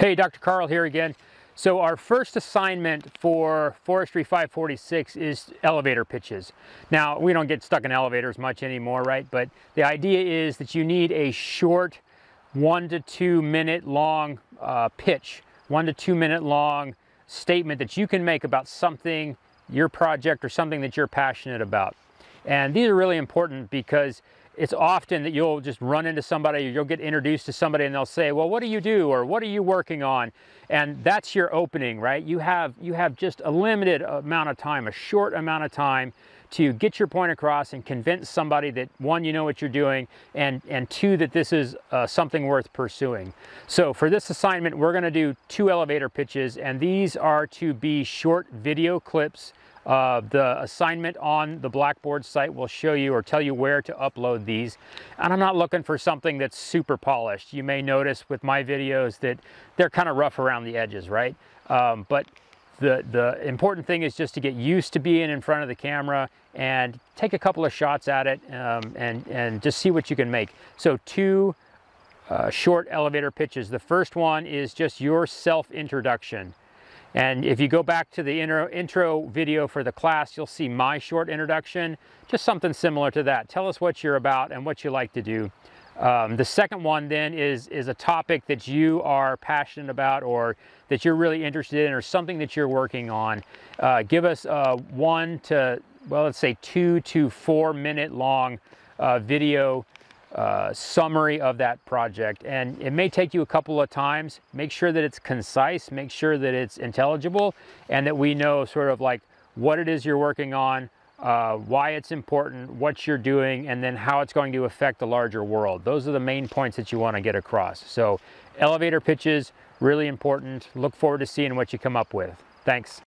Hey, Dr. Karl here again. So our first assignment for Forestry 546 is elevator pitches. Now, we don't get stuck in elevators much anymore, right? But the idea is that you need a short one to two minute long uh, pitch, one to two minute long statement that you can make about something, your project or something that you're passionate about. And these are really important because it's often that you'll just run into somebody or you'll get introduced to somebody and they'll say, well, what do you do? Or what are you working on? And that's your opening, right? You have, you have just a limited amount of time, a short amount of time to get your point across and convince somebody that one, you know what you're doing, and, and two, that this is uh, something worth pursuing. So for this assignment, we're gonna do two elevator pitches, and these are to be short video clips uh, the assignment on the Blackboard site will show you or tell you where to upload these. And I'm not looking for something that's super polished. You may notice with my videos that they're kind of rough around the edges, right? Um, but the, the important thing is just to get used to being in front of the camera and take a couple of shots at it um, and, and just see what you can make. So two uh, short elevator pitches. The first one is just your self-introduction. And if you go back to the intro, intro video for the class, you'll see my short introduction, just something similar to that. Tell us what you're about and what you like to do. Um, the second one then is, is a topic that you are passionate about or that you're really interested in or something that you're working on. Uh, give us a one to, well, let's say two to four minute long uh, video uh, summary of that project. And it may take you a couple of times. Make sure that it's concise, make sure that it's intelligible, and that we know sort of like what it is you're working on, uh, why it's important, what you're doing, and then how it's going to affect the larger world. Those are the main points that you want to get across. So elevator pitches, really important. Look forward to seeing what you come up with. Thanks.